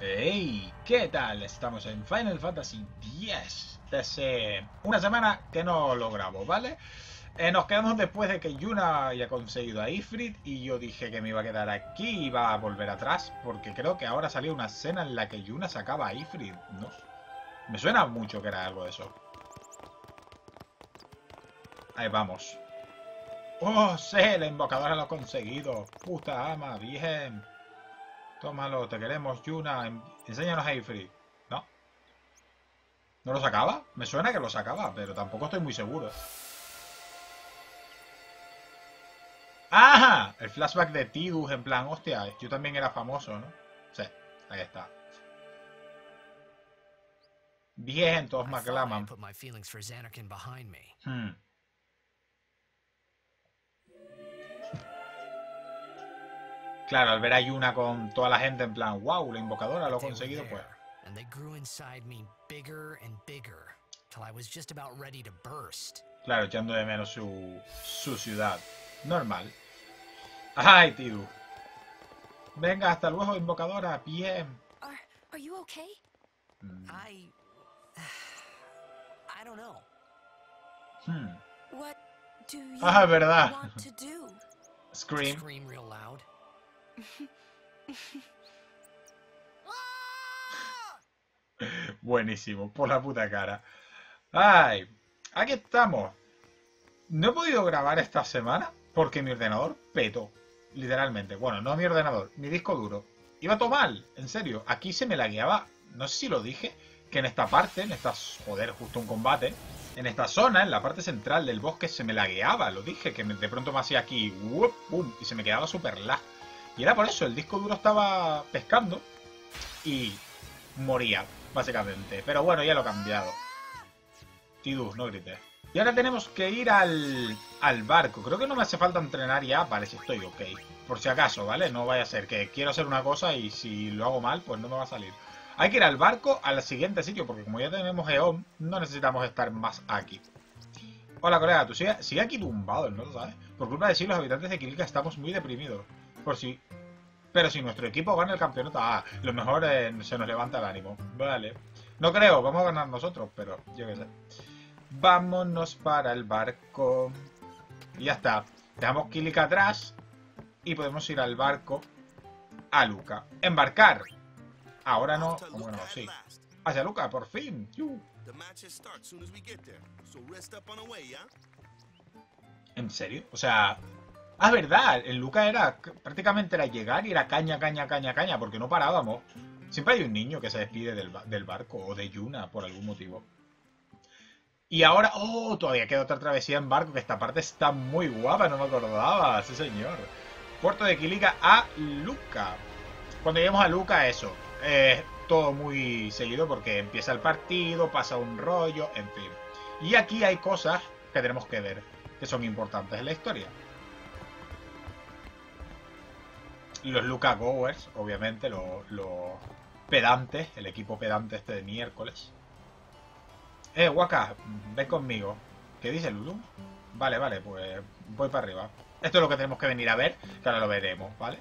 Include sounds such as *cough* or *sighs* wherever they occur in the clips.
Hey, ¿qué tal? Estamos en Final Fantasy X. Desde una semana que no lo grabo, ¿vale? Eh, nos quedamos después de que Yuna haya conseguido a Ifrit y yo dije que me iba a quedar aquí y iba a volver atrás porque creo que ahora salió una escena en la que Yuna sacaba a Ifrit, ¿no? Me suena mucho que era algo de eso. Ahí vamos. ¡Oh, sí! La invocadora lo ha conseguido. Puta ama, bien. Tómalo, te queremos, Yuna. Enséñanos a Ifrit. ¿No? ¿No lo sacaba? Me suena que lo sacaba, pero tampoco estoy muy seguro. ¡Ajá! El flashback de Tidus, en plan, hostia, yo también era famoso, ¿no? Sí, ahí está. Bien, todos me aclaman. Hmm. Claro, al ver a Yuna con toda la gente en plan, wow, la invocadora lo ha conseguido, pues. Claro, echando de menos su, su ciudad. Normal. Ay, Tidu. Venga, hasta luego, invocadora. Bien. Are, are you okay? Mm. I *sighs* I don't know. Hmm. What do you Ah, verdad. want to do? *laughs* Scream. Scream real loud. *laughs* Buenísimo, por la puta cara. Ay, aquí estamos. No he podido grabar esta semana porque mi ordenador petó. Literalmente. Bueno, no mi ordenador, mi disco duro. Iba todo mal, en serio. Aquí se me lagueaba, no sé si lo dije, que en esta parte, en esta... Joder, justo un combate. En esta zona, en la parte central del bosque, se me lagueaba. Lo dije, que de pronto me hacía aquí... Y se me quedaba súper lag. Y era por eso, el disco duro estaba pescando y moría, básicamente. Pero bueno, ya lo he cambiado. Tidus, no grites. Y ahora tenemos que ir al, al barco. Creo que no me hace falta entrenar ya. Vale, si estoy ok. Por si acaso, ¿vale? No vaya a ser que quiero hacer una cosa y si lo hago mal, pues no me va a salir. Hay que ir al barco al siguiente sitio, porque como ya tenemos Eon, no necesitamos estar más aquí. Hola, colega, tú sigue, sigue aquí tumbado, ¿no sabes? Por culpa de sí, los habitantes de Kilika estamos muy deprimidos. Por si... Pero si nuestro equipo gana el campeonato, ah, lo mejor eh, se nos levanta el ánimo. Vale. No creo, vamos a ganar nosotros, pero yo qué sé. Vámonos para el barco. Y ya está. Dejamos Kilika atrás y podemos ir al barco a Luca. Embarcar. Ahora no. Bueno, sí. Hacia Luca, por fin. ¿En serio? O sea... Ah, verdad. En Luca era... Prácticamente era llegar y era caña, caña, caña, caña. Porque no parábamos. Siempre hay un niño que se despide del, del barco. O de Yuna, por algún motivo. Y ahora... ¡Oh! Todavía queda otra travesía en barco. Que esta parte está muy guapa. No me acordaba. Sí, señor. Puerto de Quilica a Luca. Cuando lleguemos a Luca, eso. Eh, todo muy seguido porque empieza el partido, pasa un rollo, en fin. Y aquí hay cosas que tenemos que ver, que son importantes en la historia. Los Luca Goers, obviamente, los, los pedantes, el equipo pedante este de miércoles. Eh, Waka, ven conmigo. ¿Qué dice Lulu? Vale, vale, pues voy para arriba. Esto es lo que tenemos que venir a ver, que ahora lo veremos, ¿vale?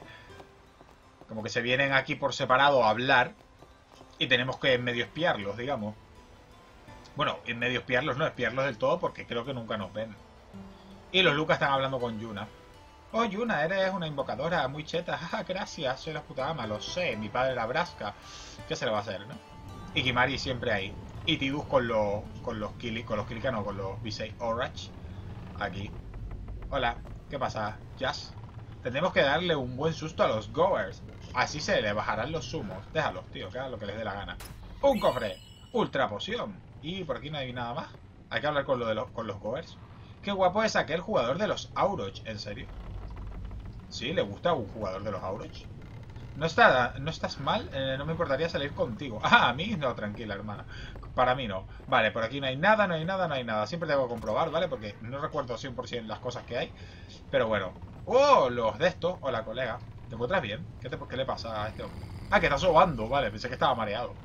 Como que se vienen aquí por separado a hablar y tenemos que medio espiarlos, digamos. Bueno, en medio espiarlos no, espiarlos del todo porque creo que nunca nos ven. Y los Lucas están hablando con Yuna. Oh, Yuna, eres una invocadora muy cheta. *laughs* Gracias, soy la puta ama, lo sé. Mi padre era Brasca. ¿Qué se le va a hacer, no? Y Kimari siempre ahí. Y Tidus con los con los Kili, con los Kilika, no, con los Visei Orach. Aquí. Hola, ¿qué pasa, Jazz? Tenemos que darle un buen susto a los Goers. Así se le bajarán los sumos. Déjalos, tío, que hagan lo que les dé la gana. ¡Un cofre! ¡Ultra poción! Y por aquí no hay nada más. Hay que hablar con, lo de los, con los Goers. ¡Qué guapo es aquel jugador de los Auroch! ¿En serio? ¿Sí? ¿Le gusta un jugador de los Auroch? No, está, no estás mal, eh, no me importaría salir contigo. Ah, a mí no, tranquila, hermana. Para mí no. Vale, por aquí no hay nada, no hay nada, no hay nada. Siempre tengo que comprobar, ¿vale? Porque no recuerdo 100% las cosas que hay. Pero bueno. ¡Oh! Los de estos. Hola, colega. ¿Te encuentras bien? ¿Qué, te, ¿Qué le pasa a este hombre? Ah, que está sobando. Vale, pensé que estaba mareado.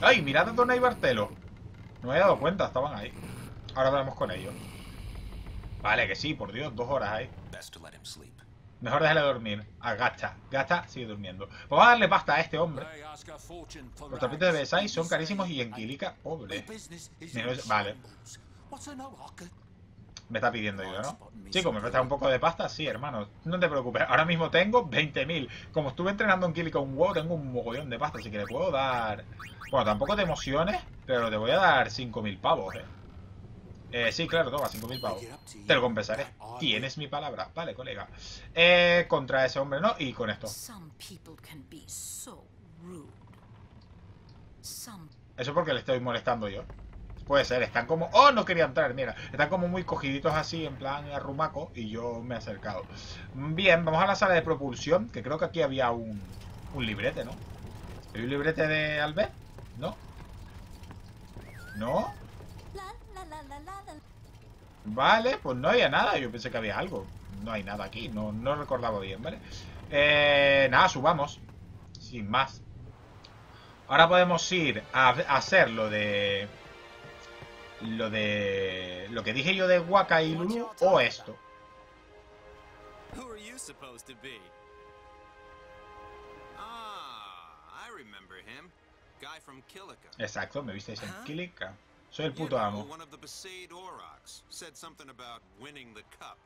¡Ay! Mirad a Tona y Bartelo. No me he dado cuenta, estaban ahí. Ahora hablamos con ellos. Vale, que sí, por Dios, dos horas ahí. Mejor déjale dormir. A Gacha. Gacha sigue durmiendo. Vamos a darle pasta a este hombre. Los trapitos de. Versailles son carísimos y en Quilica, pobre. Vale. Me está pidiendo yo, ¿no? Chico, ¿me prestas un poco de pasta? Sí, hermano. No te preocupes. Ahora mismo tengo 20.000. Como estuve entrenando en Quilica un huevo, tengo un mogollón de pasta. Así que le puedo dar... Bueno, tampoco te emociones, pero te voy a dar 5.000 pavos, ¿eh? Eh, sí, claro, toma, 5.000 pavos. Te lo compensaré. Tienes mi palabra. Vale, colega. Eh, contra ese hombre, ¿no? Y con esto. Eso porque le estoy molestando yo. Puede ser, están como... ¡Oh, no quería entrar! Mira, están como muy cogiditos así, en plan arrumaco, y yo me he acercado. Bien, vamos a la sala de propulsión, que creo que aquí había un, un librete, ¿no? ¿Hay un librete de Albert? ¿No? ¿No? la la la la la la. Vale, pues no había nada, yo pensé que había algo. No hay nada aquí, no, no recordaba bien, ¿vale? Eh, nada, subamos. Sin más. Ahora podemos ir a, a hacer lo de... Lo de... Lo que dije yo de Waka y Lulu o esto. Ah. Exacto, me visteis en. Kilika. Soy el puto amo. one of the Besaid Aurochs said something about winning the cup.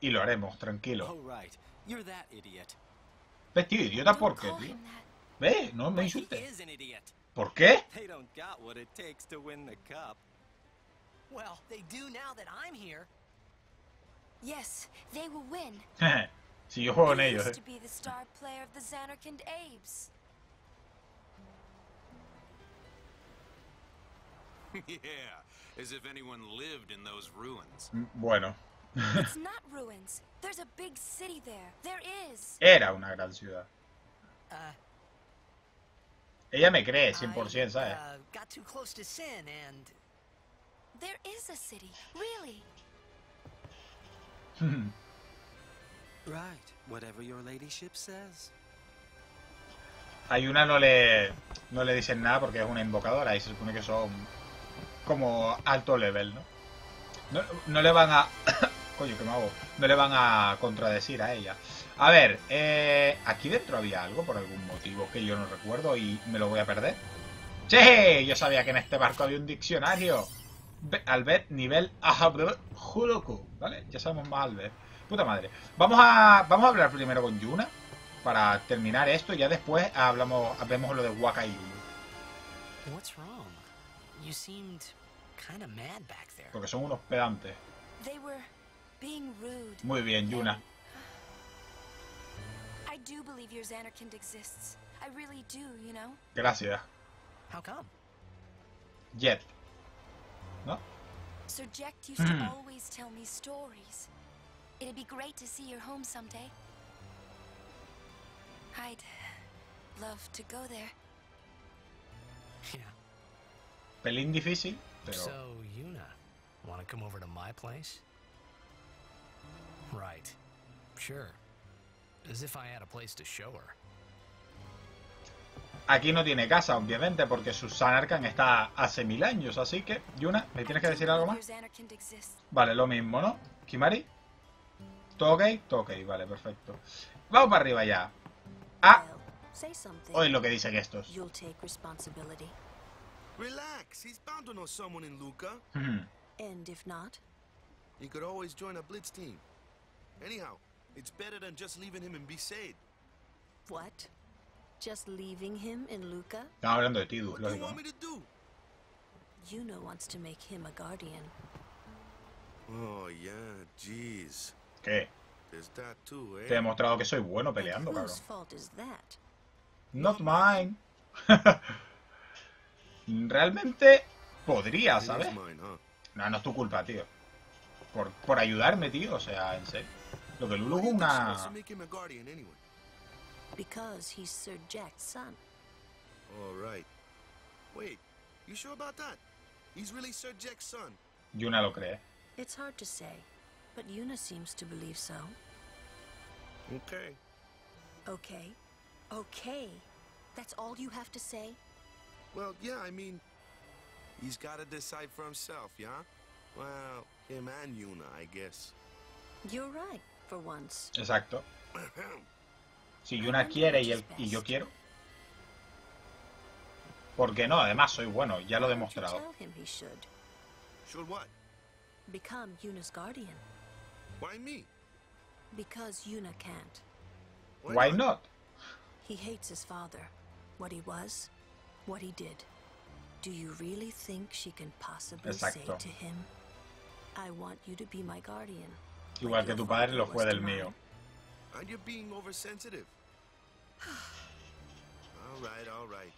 Y lo haremos, tranquilo. Right. You're that idiot. ¿Ves, tío? ¿Idiota por qué, tío? ¿Ve? No me insultes. ¿Por qué? They don't got what it takes *laughs* *laughs* yeah, as if anyone lived in those ruins. Mm, Bueno, It's *laughs* not ruins. There's a big city there. There is. era una gran ciudad. Uh, Ella me cree, I, 100%, ¿sabes? uh, got too close to sin and There is a city. Really. *laughs* Right, whatever your ladyship says. A Yuna no le, no le dicen nada porque es una invocadora y se supone que son como alto level, ¿no? No, le van a... *coughs* Coño, que me hago. No le van a contradecir a ella. A ver, eh, aquí dentro había algo por algún motivo que yo no recuerdo y me lo voy a perder. ¡Che! Yo sabía que en este barco había un diccionario. Albert nivel Juroku, ¿vale? Ya sabemos más Albert. Puta madre. Vamos a, vamos a hablar primero con Yuna para terminar esto y ya después hablamos, vemos lo de Waka y Lulu. What's wrong? You seemed kind of mad back there. Porque son unos pedantes. They were being rude. Muy bien, Yuna. I do believe your Xanarkand exists. I really do, you know? Gracias. How come? Yet. ¿No? Sir Jekt used to Hmm. always tell me stories. It'd be great to see your home someday. I'd love to go there. *laughs* Yeah. Pelín difícil, pero... So, Yuna, want to come over to my place? Right. Sure. As if I had a place to show her. Aquí no tiene casa, obviamente, porque su Sanarkand está hace mil años, así que, Yuna, ¿me tienes que decir algo más? Vale, lo mismo, ¿no? ¿Kimari? ¿Todo ok? Todo ok, vale, perfecto. Vamos para arriba ya. Ah, hoy lo que dicen estos. You'll take responsibility. Relax, he's bound to know someone in Luca. Hmm. And if not, He could always join a blitz team. Anyhow, it's better than just leaving him in Besaid. what? Just leaving him in Luca? Estamos hablando de Tidus, What do you lógico. want me to do? Yuno wants to make him a guardian. Oh, yeah, jeez. ¿Qué? There's that too, eh? Te he demostrado que soy bueno peleando, and cabrón. whose fault is that? Not mine. *laughs* Realmente podría, ¿sabes? No, no es tu culpa, tío. Por, por ayudarme, tío. O sea, en serio. Lo que Lulu es una... Because he's Sir Jack's son. All right. Wait, you sure about that? He's really Sir Jack's son. Yuna lo cree. It's hard to say, but Yuna seems to believe so. Okay. Okay. Okay. That's all you have to say? Well, yeah, I mean, he's got to decide for himself, yeah? Well, him and Yuna, I guess. You're right, for once. Exacto. *clears throat* Si Yuna quiere y, él, y yo quiero. ¿Por qué no? Además soy bueno, ya lo he Why don't demostrado. Tell him he should Sure what? become Yuna's guardian Why me? because Yuna can't. Why not? He hates his father, what he was, what he did. Do you really think she can possibly Exacto. say to him, I want you to be my guardian? Igual like que your tu padre lo father fue del mío. And you're being oversensitive. *sighs* all right, all right.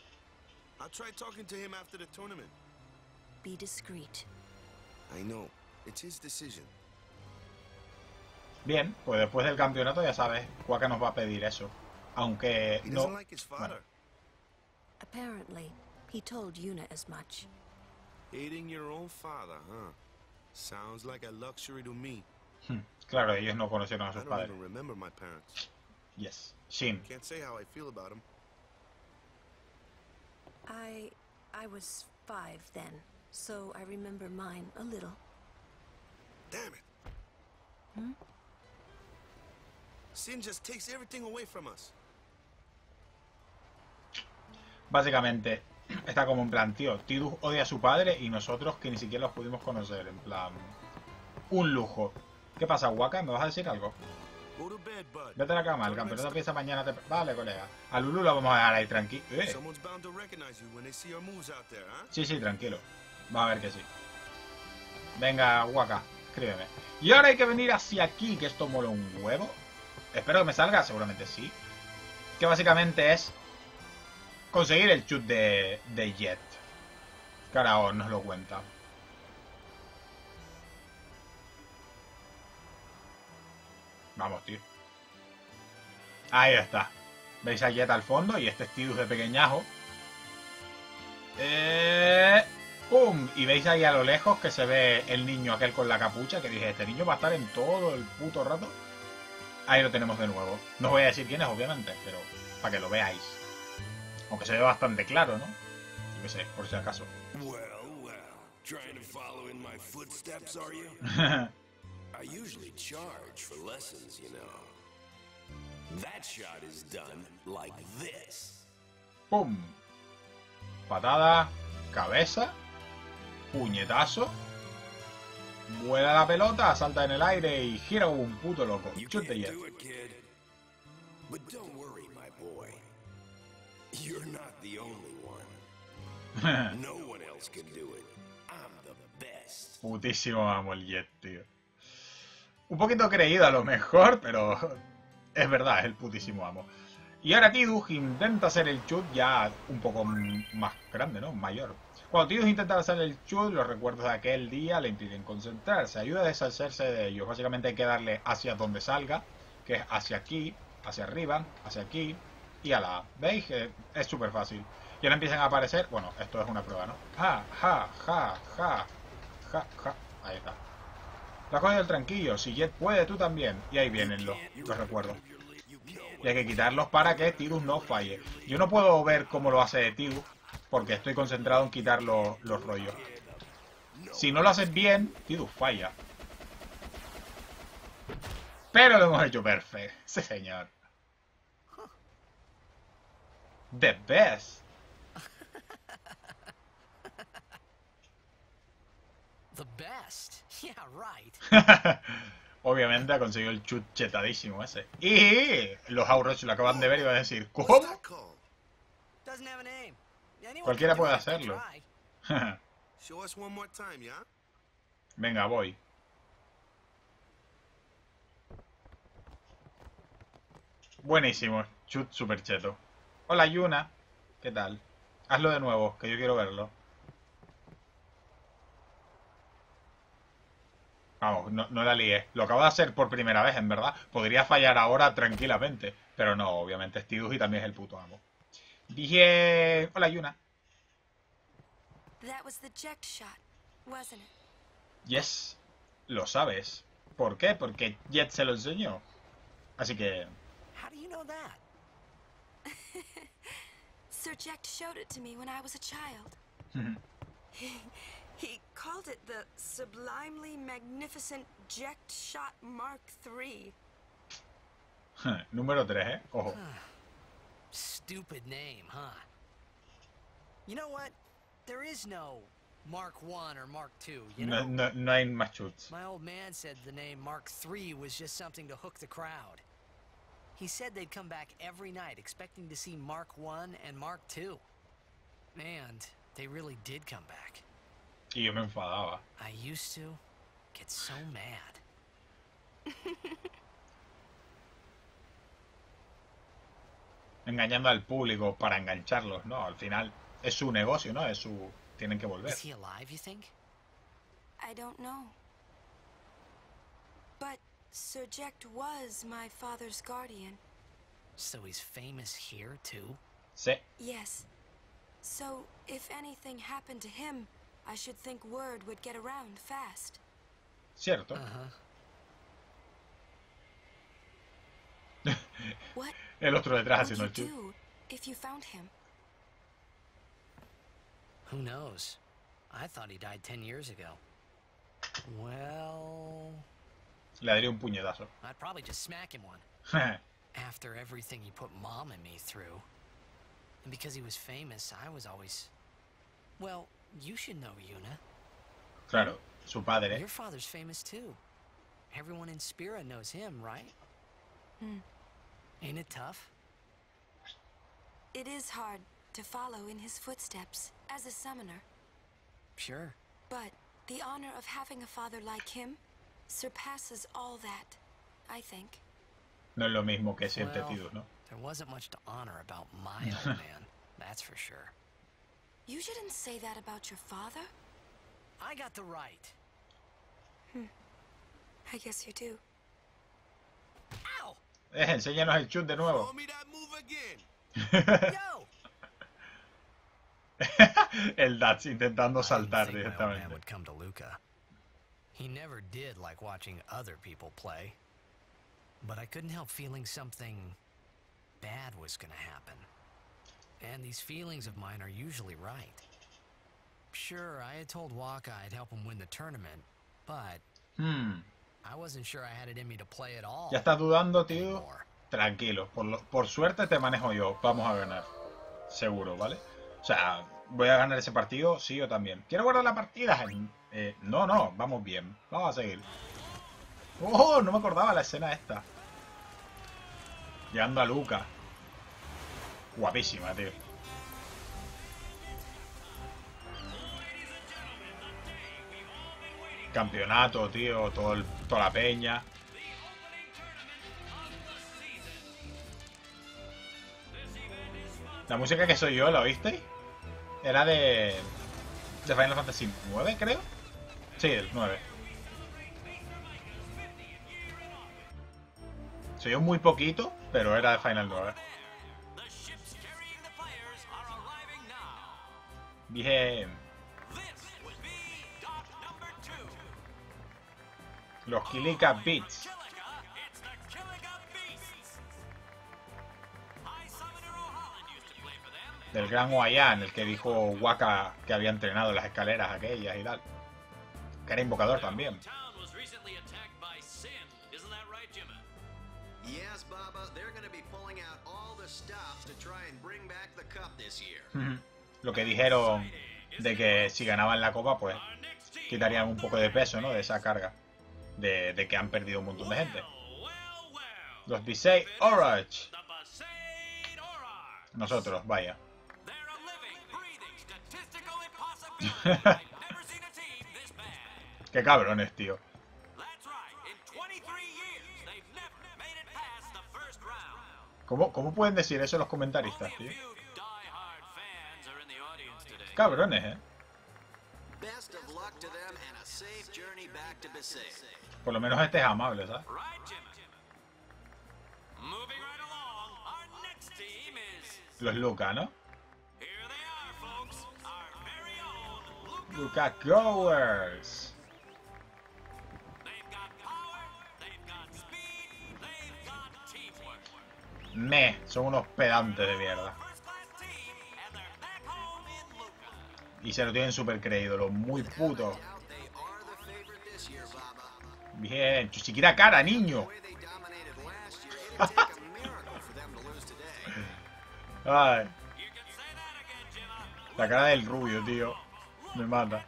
I'll try talking to him after the tournament. Be discreet. I know. It's his decision. Bien, pues después del campeonato ya sabes, Waka nos va a pedir eso. Aunque He no... doesn't like his father. Apparently, he told Yuna as much. Hating your own father, huh? Sounds like a luxury to me. Claro, ellos no conocieron a I sus padres. I don't padres. even remember my parents. Yes. Shin. Can't say how I feel about them. I I was five then, so I remember mine a little. Damn it. Hmm? Sin just takes everything away from us. Básicamente, está como en plan, tío, Tidus odia a su padre y nosotros que ni siquiera los pudimos conocer. En plan, un lujo. ¿Qué pasa, Waka? ¿Me vas a decir algo? Vete a la cama, el campeonato empieza mañana. Te... Vale, colega. A Lulu la vamos a dejar ahí tranquilo. Eh. Sí, sí, tranquilo. Va a ver que sí. Venga, Waka, escríbeme. Y ahora hay que venir hacia aquí, que esto mola un huevo. Espero que me salga, seguramente sí. Que básicamente es conseguir el chut de, de Jet. Carajo, nos lo cuenta. Vamos, tío. Ahí está. ¿Veis a Jet al fondo? Y este es Tidus de pequeñajo. Eh, ¡Pum! Y veis ahí a lo lejos que se ve el niño aquel con la capucha. Que dije, este niño va a estar en todo el puto rato. Ahí lo tenemos de nuevo. No os voy a decir quién es, obviamente, pero para que lo veáis. Aunque se ve bastante claro, ¿no? Yo qué sé, por si acaso. *laughs* Well, well. Trying to follow in my footsteps, are you? I usually charge for lessons, you know. That shot is done like this. ¡Pum! Patada, cabeza, puñetazo. Vuela la pelota, salta en el aire y gira como un puto loco. You Chut de can't Jet. do it, kid. But don't worry, my boy. You're not the only one. *laughs* No one else can do it. I'm the best. Putísimo amo el Jet, tío. Un poquito creído a lo mejor, pero *laughs* es verdad, es el putísimo amo. Y ahora Tidus intenta hacer el chut ya un poco más grande, ¿no? Mayor. Cuando Tidus intenta hacer el chut, los recuerdos de aquel día le impiden concentrarse. Ayuda a deshacerse de ellos. Básicamente hay que darle hacia donde salga, que es hacia aquí, hacia arriba, hacia aquí y a la... ¿Veis? Que es súper fácil. Y ahora empiezan a aparecer... Bueno, esto es una prueba, ¿no? Ja, ja, ja, ja, ja, ja. Ahí está. La coge del tranquillo. Si Jet puede, tú también. Y ahí vienen los, los recuerdos. Y hay que quitarlos para que Tidus no falle. Yo no puedo ver cómo lo hace Tidus porque estoy concentrado en quitar los, los rollos. Si no lo haces bien, Tidus falla. Pero lo hemos hecho perfecto. *laughs* Sí, señor. The best. *laughs* The best. Yeah, right. *laughs* Obviamente ha conseguido el chut chetadísimo ese. Y los Auroch lo acaban de ver y van a decir, ¿cómo? Cualquiera puede hacerlo. *laughs* Venga, voy. Buenísimo. Chut super cheto. Hola, Yuna. ¿Qué tal? Hazlo de nuevo, que yo quiero verlo. Vamos, no, no la lié. Lo acabo de hacer por primera vez, en verdad. Podría fallar ahora tranquilamente. Pero no, obviamente es y también es el puto amo. Dije... Hola, Yuna. That was the jet shot, wasn't it? Yes, lo sabes. ¿Por qué? Porque Jet se lo enseñó. Así que... *laughs* Sir Jack showed it to me when I was a child. he, he called it the sublimely magnificent Ject Shot Mark III. Número 3, ¿eh? Ojo. Stupid name, huh? You know what? There is no Mark 1 or Mark 2, you No, know? no, no hay más. My old man said the name Mark 3 was just something to hook the crowd. He said they'd come back every night expecting to see Mark 1 and Mark 2. And they really did come back. Y yo me enfadaba. I used to get so mad. *laughs* Engañando al público para engancharlos, ¿no? Al final es su negocio, ¿no? Es su... Tienen que volver. Is he alive, you think? I don't know. But Sir Jecht was my father's guardian. So he's famous here, too? Sí. Yes. So, if anything happened to him, I should think word would get around fast. Cierto. Uh-huh. *laughs* What El otro detrás would haciendo you el do if you found him? Who knows? I thought he died 10 years ago. Well, Le daría un puñetazo. *laughs* I'd probably just smack him one. After everything he put mom and me through. And because he was famous, I was always. Well, you should know, Yuna. claro, su padre. Your father's famous too. Everyone in Spira knows him, right? Hmm. Ain't it tough? It is hard to follow in his footsteps as a summoner, Sure. but the honor of having a father like him surpasses all that, I think. No es lo mismo que siete Well, tíos, ¿no? There wasn't much to honor about my old *laughs* man, that's for sure. You shouldn't say that about your father. I got the right. Hmm. I guess you do. Ow! Eh, enséñanos el chute de Show nuevo. me that move again. *laughs* Yo! el Dats intentando saltar think my old man directamente. He never did like watching other people play. But I couldn't help feeling something bad was gonna happen. And these feelings of mine are usually right. Sure, I had told Waka I'd help him win the tournament, but Hmm. I wasn't sure I had it in me to play at all. ¿Ya estás dudando, tío? anymore. Tranquilo. Por, lo- por suerte te manejo yo. Vamos a ganar. Seguro, ¿vale? O sea, voy a ganar ese partido, sí o también. ¿Quiero guardar la partida? Eh, no, no. Vamos bien. Vamos a seguir. ¡Oh! No me acordaba la escena esta. Llegando a Luca. Guapísima, tío. Campeonato, tío, todo el- toda la peña. La música que soy yo, ¿la oísteis? Era de. de Final Fantasy 9, creo. Sí, el 9. Soy yo muy poquito, pero era de Final 9. The ships carrying the players are arriving now. Bien. Los Kilika Beats. Del gran Oayan, el que dijo Waka que había entrenado en las escaleras aquellas y tal. Que era invocador también. Yes, Baba, they're be pulling out all the stops to try and bring back the cup this year. Lo que dijeron de que si ganaban la copa, pues quitarían un poco de peso, ¿no? De esa carga. De, de que han perdido un montón de gente. Los Bisei Orange. Nosotros, vaya. *laughs* *laughs* the first round. ¿Cómo, cómo pueden decir eso los comentaristas, tío? Cabrones, ¿eh? Por lo menos este es amable, ¿sabes? Los Luca, ¿no? Here they Me, son unos pedantes de mierda. Y se lo tienen súper creído, los muy putos. Bien, siquiera cara, niño. *laughs* Ay. La cara del rubio, tío. Me mata.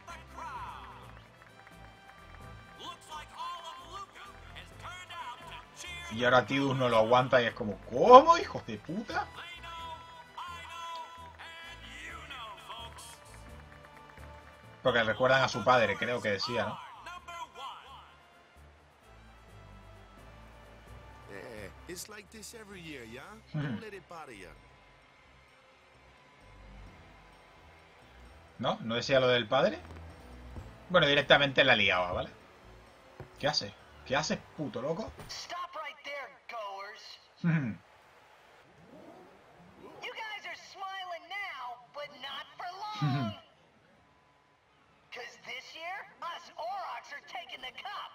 Y ahora Tidus no lo aguanta y es como, ¿cómo, hijos de puta? Porque recuerdan a su padre, creo que decía, ¿no? Number one. It's like this every year, yeah? Don't let it bother ya. ¿No? ¿No decía lo del padre? Bueno, directamente la liaba, ¿vale? ¿Qué hace? ¿Qué haces, puto loco? Stop right there, goers. Hmm. You guys are smiling now, but not for long. Cause this year, us Aurochs are taking the cup.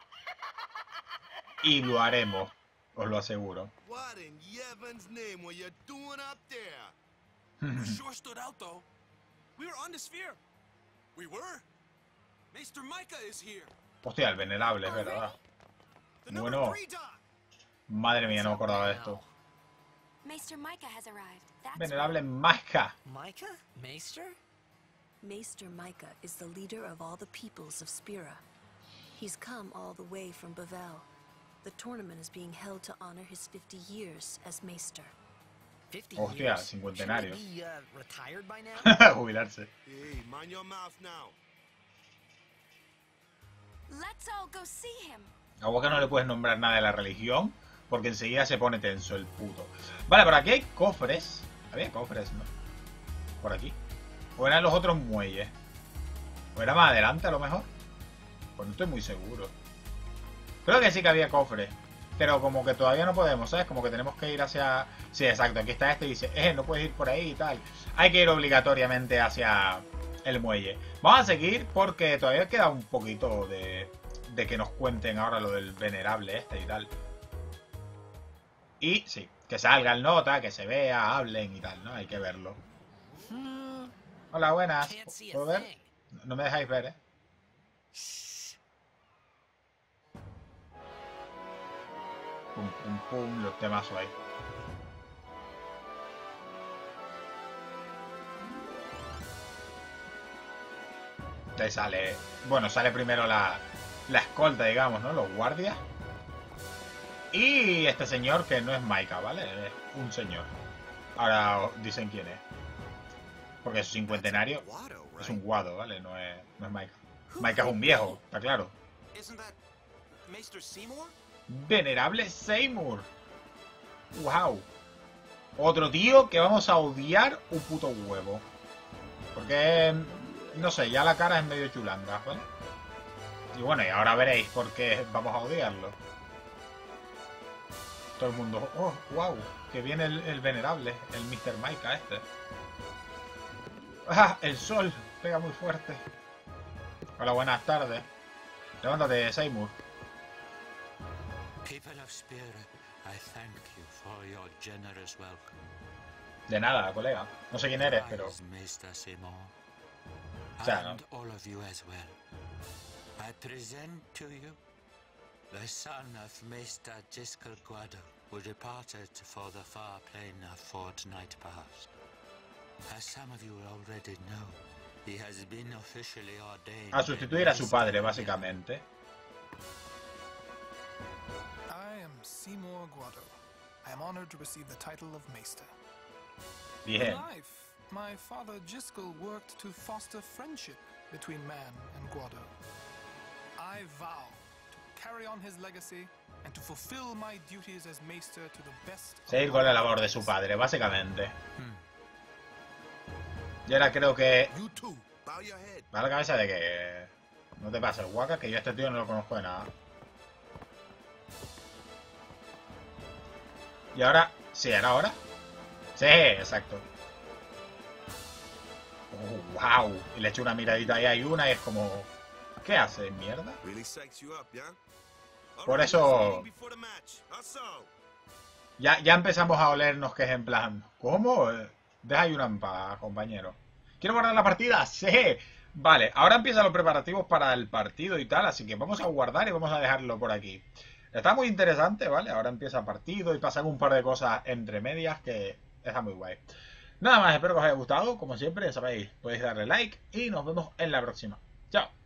*laughs* Y lo haremos, os lo aseguro. What in Yevon's name were you doing up there? You sure stood out, though. We were on the sphere. We were. Maester Micah is here. Hostia, el venerable, es verdad. The number Bueno. Madre mía, no me acordaba de esto. Maester Micah has arrived. That's Venerable Masca. Micah? Maester? Maester Micah is the leader of all the peoples of Spira. He's come all the way from Bavel. The tournament is being held to honor his 50 years as Maester. 50 Hostia, cincuentenario. Be, uh, retired by now? *laughs* Jubilarse. Hey, mind your mouth now. Let's all go see him. A Waka no le puedes nombrar nada de la religión, porque enseguida se pone tenso el puto. Vale, por aquí hay cofres. Había cofres, ¿no? Por aquí. O eran los otros muelles. O era más adelante a lo mejor. Pues no estoy muy seguro. Creo que sí que había cofres. Pero como que todavía no podemos, ¿sabes? Como que tenemos que ir hacia... Sí, exacto. Aquí está este y dice, eh, no puedes ir por ahí y tal. Hay que ir obligatoriamente hacia el muelle. Vamos a seguir porque todavía queda un poquito de, de que nos cuenten ahora lo del venerable este y tal. Y sí, que salga el nota, que se vea, hablen y tal, ¿no? Hay que verlo. Hola, buenas. ¿Puedo ver? No me dejáis ver, ¿eh? Pum, pum, pum, los temazos ahí. Ahí sale... Bueno, sale primero la, la escolta, digamos, ¿no? Los guardias. Y este señor que no es Maika, ¿vale? Es un señor. Ahora dicen quién es. Porque es cincuentenario. Guado, Es un guado, ¿vale? No es, no es Maika. Maika es un viejo, está claro. Venerable Seymour. Wow. Otro tío que vamos a odiar un puto huevo. Porque, no sé, ya la cara es medio chulanga, ¿vale? Y bueno, y ahora veréis por qué vamos a odiarlo. Todo el mundo, oh, wow, que viene el, el venerable, el Mr. Maika este. ¡Ah! El sol pega muy fuerte. Hola, buenas tardes. Levántate, Seymour. People of Spira, I thank you for your generous welcome. De nada, colega. No sé quién eres, pero. Seymour, sea, and the son of Maester Giskel Guado, who departed for the far plain a fortnight past. As some of you already know, he has been officially ordained. A sustituir a su padre, of básicamente. I am Seymour Guado. I am honored to receive the title of Maester. In Bien. life, my father Giskel worked to foster friendship between man and Guado. I vow Seguir my con la labor de su padre, básicamente. Y ahora creo que. You too. Bow your head. Va a la cabeza de que. No te pases, Waka, que yo a este tío no lo conozco de nada. Y ahora. ¿Sí era ahora? Sí, exacto. Oh, wow. Y le echo una miradita ahí a una y es como. ¿Qué hace, mierda? Por eso-? Ya, ya empezamos a olernos que es en plan. ¿Cómo? Deja una en paz, compañero. ¿Quiero guardar la partida? Sí. Vale, ahora empiezan los preparativos para el partido y tal, así que vamos a guardar y vamos a dejarlo por aquí. Está muy interesante, ¿vale? Ahora empieza el partido y pasan un par de cosas entre medias que está muy guay. Nada más, espero que os haya gustado. Como siempre, ya sabéis, podéis darle like y nos vemos en la próxima. Chao.